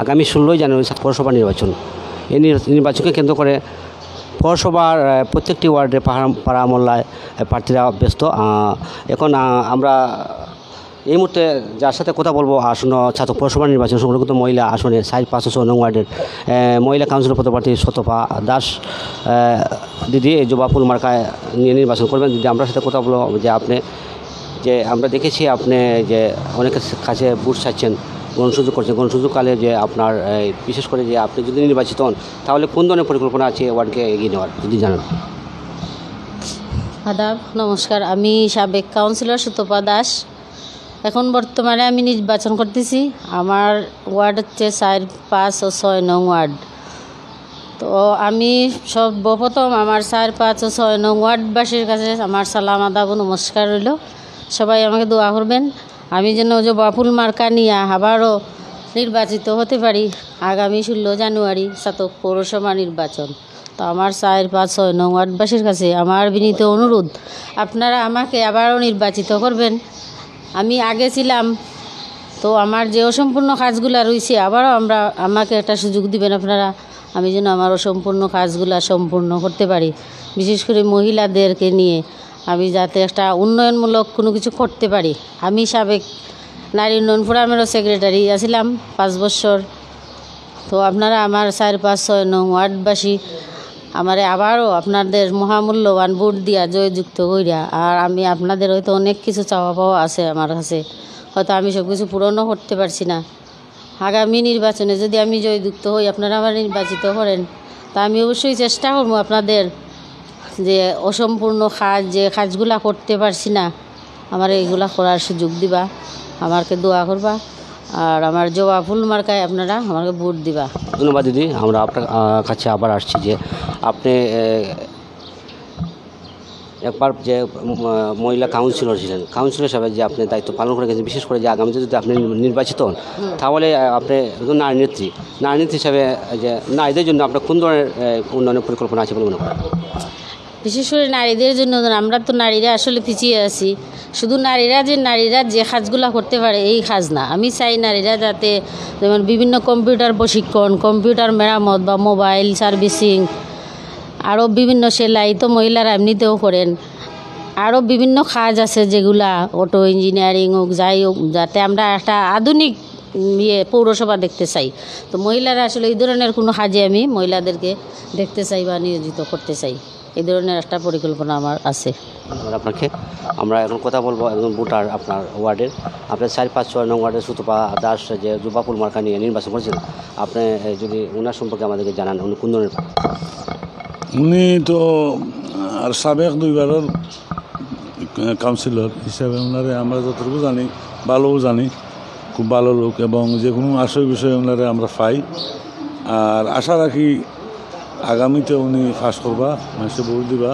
আগামী ষোলোই জানুয়ারি পৌরসভা নির্বাচন। এই নির্বাচনকে কেন্দ্র করে পৌরসভার প্রত্যেকটি ওয়ার্ডে পাড়া পাড়া প্রার্থীরা ব্যস্ত। এখন আমরা এই মুহূর্তে যার সাথে কথা বলব, আসন্ন ছাত্র পৌরসভা নির্বাচন সংরক্ষিত মহিলা আসনে সাইড পাঁচশো ছয় নং ওয়ার্ডের মহিলা কাউন্সিলর পদপ্রার্থী শতপা দাস দিদি জবাফুল মার্কায় নিয়ে নির্বাচন করবেন। দিদি, আমরা সাথে কথা বলব যে আপনি, যে আমরা দেখেছি আপনি যে অনেকের কাছে বুট চাচ্ছেন গণসংযোগ করছেন গণসংযোগকালে যে আপনার বিশেষ করে যে আপনি যদি নির্বাচিত হন, তাহলে কোন ধরনের পরিকল্পনা আছে ওয়ার্ডকে এগিয়ে নেওয়ার? যদি জানান। আদাব, নমস্কার। আমি সাবেক কাউন্সিলর সুতপা দাস। এখন বর্তমানে আমি নির্বাচন করতেছি। আমার ওয়ার্ড হচ্ছে চার, পাঁচ ও ছয় নং ওয়ার্ড। তো আমি সর্বপ্রথম আমার চার, পাঁচ ও ছয় নং ওয়ার্ডবাসীর কাছে আমার সালাম, আদাব নমস্কার রইল। সবাই আমাকে দোয়া করবেন। আমি যেন ওই যে বাপুল মার্কা নিয়ে আবারও নির্বাচিত হতে পারি আগামী ষোলো জানুয়ারি সাতক পৌরসভা নির্বাচন। তো আমার চার পাঁচ, ছয় নং ওয়ার্ডবাসীর কাছে আমার বিনীত অনুরোধ, আপনারা আমাকে আবারও নির্বাচিত করবেন। আমি আগে ছিলাম, তো আমার যে অসম্পূর্ণ কাজগুলো রয়েছে আবারও আমরা আমাকে একটা সুযোগ দিবেন আপনারা। আমি যেন আমার অসম্পূর্ণ কাজগুলো সম্পূর্ণ করতে পারি। বিশেষ করে মহিলাদেরকে নিয়ে আমি যাতে একটা উন্নয়নমূলক কোনো কিছু করতে পারি। আমি সাবেক নারী উন্নয়ন ফোরামেরও সেক্রেটারি আছিলাম পাঁচ বছর। তো আপনারা আমার চার, পাঁচ, ছয় নং ওয়ার্ডবাসী আমারে আবারও আপনাদের মহামূল্যবান ভোট দিয়া জয়যুক্ত কইরা, আর আমি আপনাদের হয়তো অনেক কিছু চাওয়া পাওয়া আছে আমার কাছে। হয়তো আমি সব কিছু পূরণও করতে পারছি না। আগামী নির্বাচনে যদি আমি জয়যুক্ত হই, আপনারা আমার নির্বাচিত করেন, তা আমি অবশ্যই চেষ্টা করব আপনাদের যে অসম্পূর্ণ কাজ যে কাজগুলা করতে পারছি না আমার এইগুলা করার সুযোগ দিবা আমাকে দোয়া করবা আর আমার জবা ফুল মার্কায় আপনারা আমাকে ভোট দিবা। ধন্যবাদ দিদি আমরা আপনার কাছে আবার আসছি যে আপনি একবার যে মহিলা কাউন্সিলর ছিলেন কাউন্সিলর হিসাবে যে আপনি দায়িত্ব পালন করে গেছেন বিশেষ করে যে আগামীতে যদি আপনি নির্বাচিত হন তাহলে আপনি একজন নারী নেত্রী। নারী নেত্রী হিসাবে যে নারীদের জন্য আপনার কোন ধরনের উন্নয়নের পরিকল্পনা আছে বলে মনে করেন? বিশেষ করে নারীদের জন্য আমরা তো নারীরা আসলে পিছিয়ে আছি। শুধু নারীরা যে নারীরা যে কাজগুলো করতে পারে, এই কাজ না। আমি চাই নারীরা যাতে, যেমন বিভিন্ন কম্পিউটার প্রশিক্ষণ, কম্পিউটার মেরামত বা মোবাইল সার্ভিসিং আরও বিভিন্ন সেলাই তো মহিলারা এমনিতেও করেন। আরও বিভিন্ন কাজ আছে যেগুলা, অটো ইঞ্জিনিয়ারিং হোক, যাই হোক, যাতে আমরা একটা আধুনিক ইয়ে পৌরসভা দেখতে চাই। তো মহিলারা আসলে এই ধরনের কোনো কাজে আমি মহিলাদেরকে দেখতে চাই বা নিয়োজিত করতে চাই। এই ধরনের একটা পরিকল্পনা আমার আছে। আপনাকে। আমরা এখন কথা বলব একজন ভোটার আপনার ওয়ার্ডের। আপনার চার পাঁচ ছয় নং ওয়ার্ডের সুতপা দাস যে যুবাপুল মার্কা নিয়ে নির্বাচন করেছেন আপনি যদি ওনার সম্পর্কে আমাদেরকে জানান উনি কোন ধরনের উনি তো আর সাবেক দুইবারের কাউন্সিলর হিসাবে ওনারে আমরা যতটুকু জানি ভালোও জানি খুব ভালো লোক এবং যে কোনো আশয় বিষয়ে ওনারে আমরা পাই। আর আশা রাখি আগামীতে উনি ফাঁস করবা মানুষে ভোট দিবা।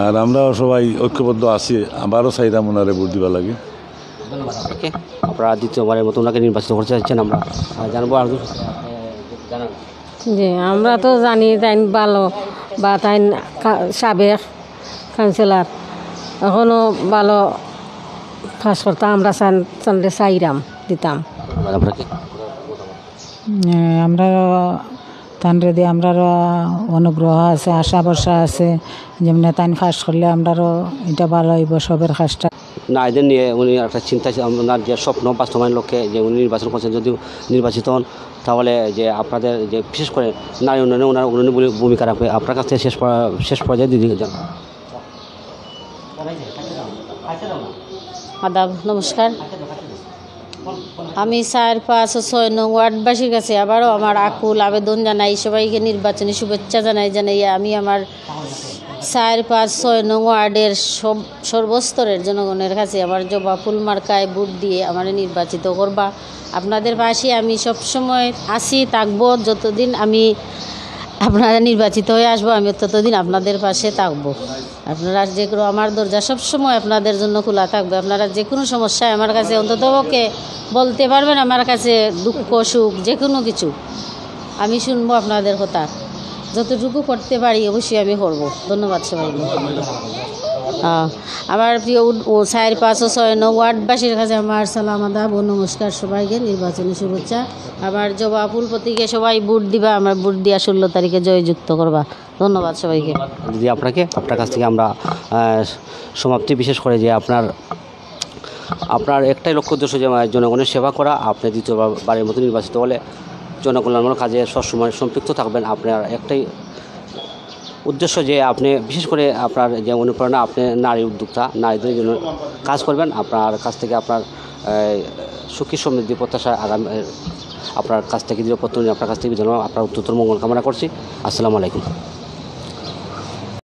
আর আমরাও সবাই ঐক্যবদ্ধ আছি আবারও চাইতাম ওনারে ভোট দিবা লাগে। আপনারা দ্বিতীয়বারের মতো ওনাকে নির্বাচিত করতে চাচ্ছেন আমরা জানব আর জি আমরা তো জানি তাই ভালো বা তাই সাবেক কাউন্সিলার। এখনও ভালো ফাঁস করতাম আমরা চান চাইরাম দিতাম। আমরা তানরে দিয়ে আমরারও অনুগ্রহ আছে আশা ভরসা আছে যেমনি তাই ফার্স্ট করলে আমরারও এটা ভালো হইব সবের কাজটা। না এদের নিয়ে উনি একটা চিন্তা ওনার যে স্বপ্ন বাস্তবায়ন লক্ষ্যে যে উনি নির্বাচন করছেন যদি নির্বাচিত হন তাহলে যে আপনাদের যে বিশেষ করে নারী উন্নয়নে ওনার উন্নয়নী ভূমি- ভূমিকা রাখবে আপনার কাছ থেকে শেষ শেষ পর্যায়ে দিদি জান আদাব নমস্কার। আমি চার, পাঁচ ও ছয়, নং ওয়ার্ডবাসীর কাছে আবারও আমার আকুল আবেদন জানাই, সবাইকে নির্বাচনী শুভেচ্ছা জানাই জানাই আমি আমার চার, পাঁচ, ছয়, নং ওয়ার্ডের সব, সর্বস্তরের জনগণের কাছে আমার জবা ফুল মার্কায় ভোট দিয়ে আমার নির্বাচিত করবা। আপনাদের পাশে আমি সবসময় আসি থাকব, যতদিন আমি আপনারা নির্বাচিত হয়ে আসব আমি ততদিন আপনাদের পাশে থাকব। আপনারা যে কোনো আমার দরজা সবসময় আপনাদের জন্য খোলা থাকবে। আপনারা যে কোনো সমস্যায় আমার কাছে অন্তত ওকে বলতে পারবেন আমার কাছে দুঃখ সুখ যে কোনো কিছু। আমি শুনব আপনাদের কথা। যতটুকু করতে পারি অবশ্যই আমি করব। ধন্যবাদ সবাইকে। আহ, আমার প্রিয় চার, পাঁচ ছয় নং ওয়ার্ডবাসীর কাছে আমার সালাম, আদাব ও নমস্কার সবাইকে, নির্বাচনী শুভেচ্ছা। আমার জবা ফুল প্রতীকে সবাই ভোট দিবা, আমার ভোট দিয়া ষোলো তারিখে জয়যুক্ত করবা। ধন্যবাদ সবাইকে। দিদি আপনাকে, আপনার কাছ থেকে আমরা সমাপ্তি বিশেষ করে যে আপনার আপনার একটাই লক্ষ্য উদ্দেশ্য যে জনগণের সেবা করা, আপনি দ্বিতীয়বার বারের মতো নির্বাচিত হলে জনকল্যাণমূলক কাজে সবসময় সম্পৃক্ত থাকবেন। আপনার একটাই উদ্দেশ্য যে আপনি, বিশেষ করে আপনার যে অনুপ্রেরণা, আপনি নারী উদ্যোক্তা, নারীদের জন্য কাজ করবেন, আপনার কাছ থেকে আপনার সুখী সমৃদ্ধি প্রত্যাশা আগামী আপনার কাছ থেকে দৃঢ়পত্র আপনার কাছ থেকে জন্য আপনার উত্তর মঙ্গল কামনা করছি। আসসালামু আলাইকুম।